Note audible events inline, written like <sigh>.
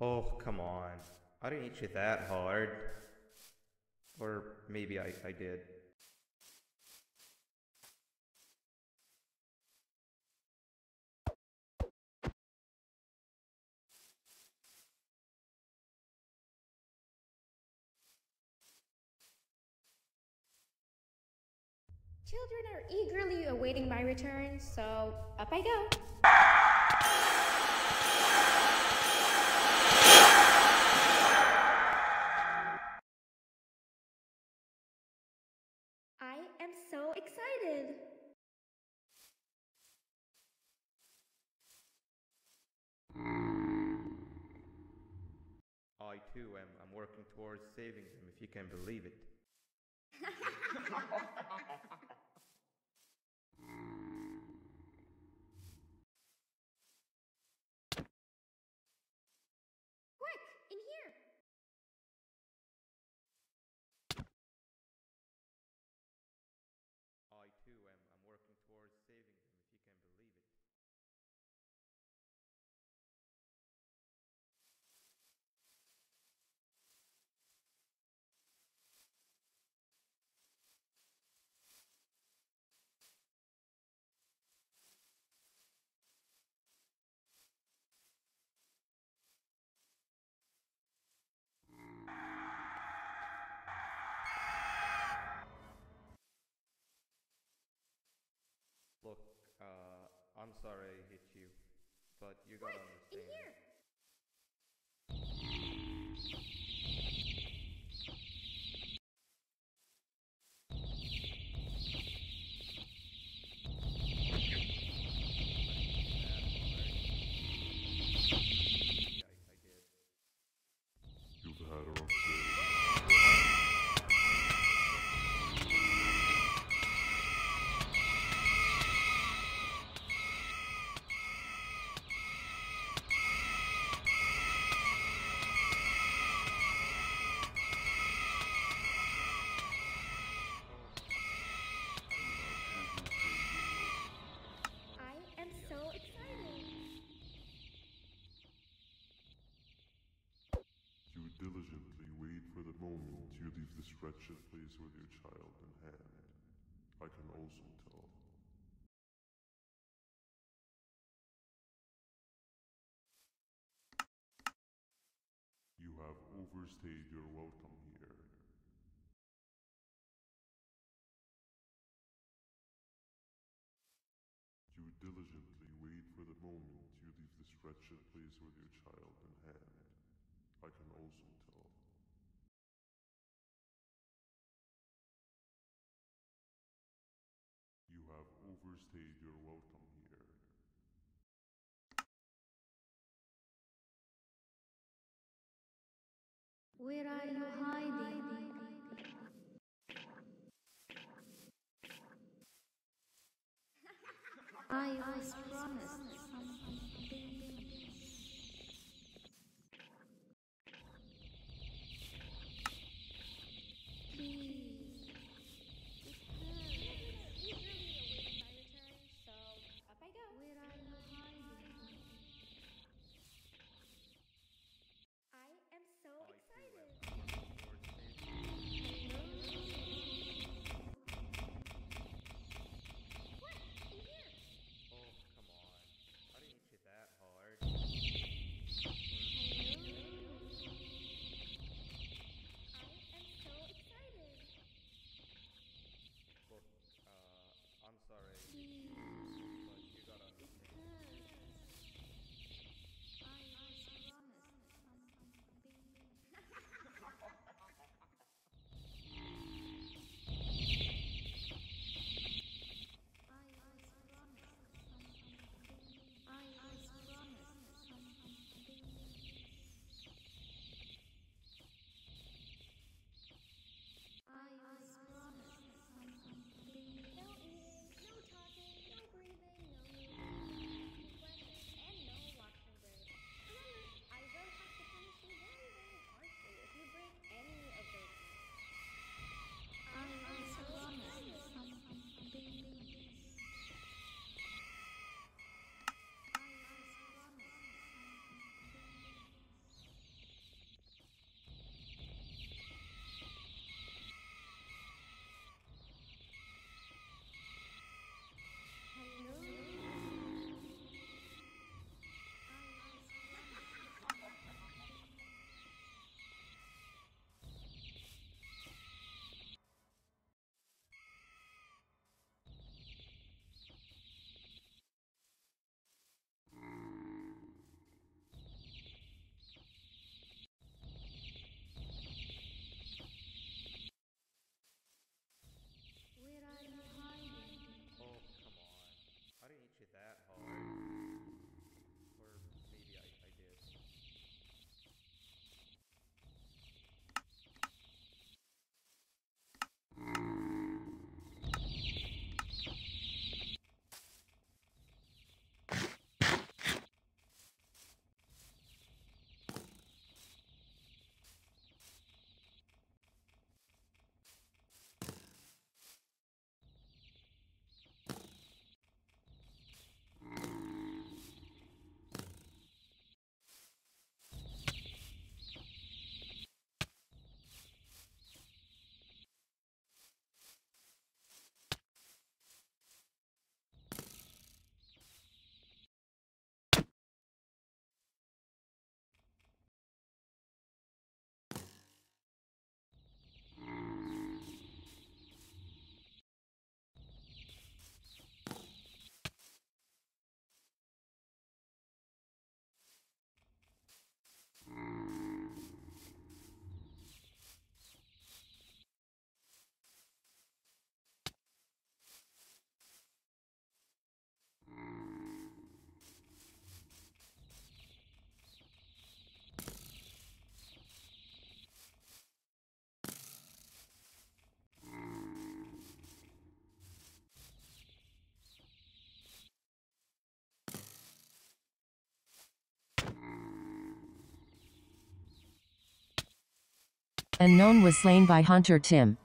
Oh, come on. I didn't hit you that hard. Or maybe I, I did. Children are eagerly awaiting my return, so up I go. I am so excited. I too am I'm working towards saving them, if you can believe it. <laughs> Quick, in here. I too am I'm working towards saving them, if you can believe it. Look, uh, I'm sorry I hit you, but you gotta In understand. here. I, I did. You've had a rough day. I am so excited. You diligently wait for the moment you leave this wretched place with your child in hand. I can also tell. You have overstayed your welcome here. You diligently wait for the moment you leave this wretched place with your child in hand. I can also overstayed your welcome here. Where are you hiding? I was Unknown was slain by Hunter Tim.